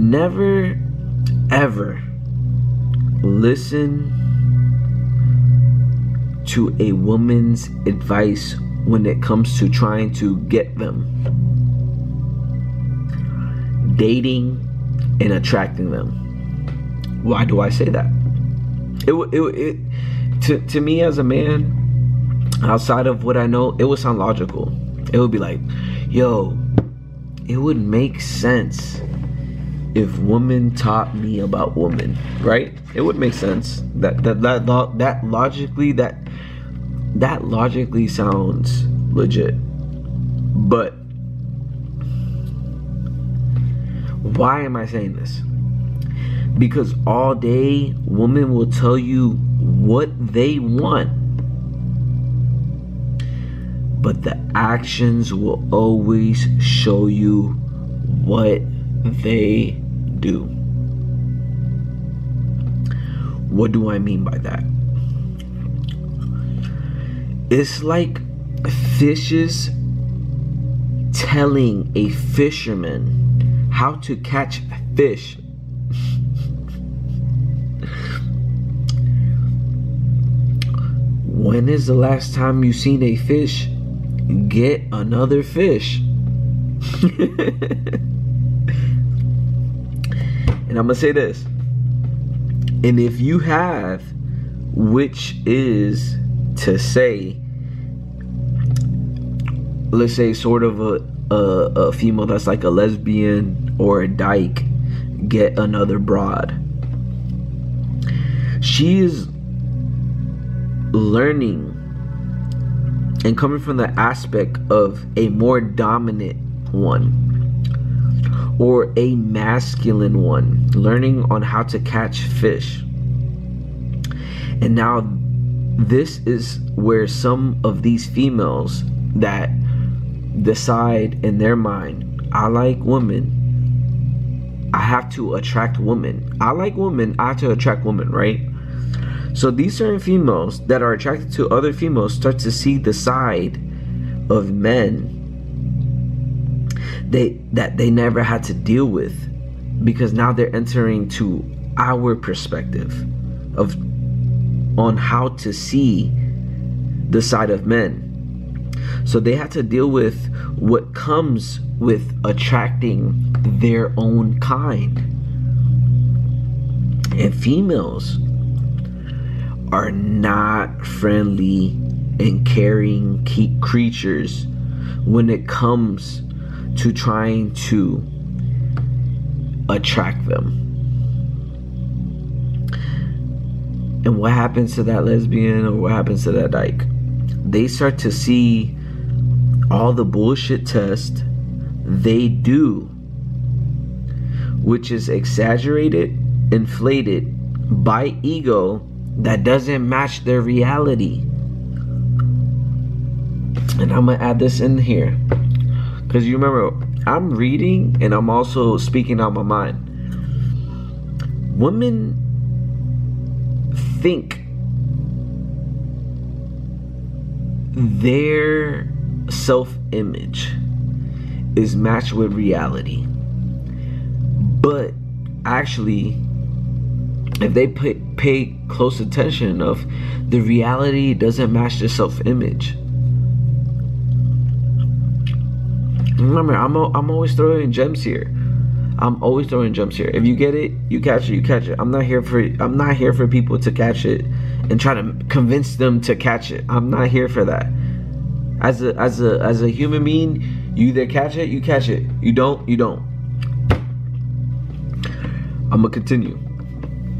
never ever listen to a woman's advice when it comes to trying to get them. Dating and attracting them. Why do i say that? It, it, it to, to me as a man outside of what i know it would sound logical. It would be like yo it would make sense if women taught me about women, right? It would make sense. That that that that logically that that logically sounds legit. But why am I saying this? Because all day women will tell you what they want. But the actions will always show you what they do. What do I mean by that? It's like fishes telling a fisherman how to catch fish. when is the last time you seen a fish get another fish? I'm to say this. And if you have, which is to say, let's say sort of a, a, a female that's like a lesbian or a dyke get another broad. She is learning and coming from the aspect of a more dominant one or a masculine one, learning on how to catch fish. And now, this is where some of these females that decide in their mind, I like women. I have to attract women. I like women. I have to attract women, right? So these certain females that are attracted to other females start to see the side of men they that they never had to deal with because now they're entering to our perspective of on how to see the side of men. So they had to deal with what comes with attracting their own kind. And females are not friendly and caring creatures when it comes to trying to attract them. And what happens to that lesbian or what happens to that dyke? They start to see all the bullshit tests they do, which is exaggerated, inflated by ego that doesn't match their reality. And I'm gonna add this in here. Because you remember, I'm reading and I'm also speaking out my mind. Women think their self image is matched with reality. But actually, if they pay, pay close attention enough, the reality doesn't match the self image. Remember, I'm I'm always throwing gems here. I'm always throwing gems here. If you get it, you catch it, you catch it. I'm not here for I'm not here for people to catch it and try to convince them to catch it. I'm not here for that. As a as a as a human being, you either catch it, you catch it. You don't, you don't. I'm gonna continue.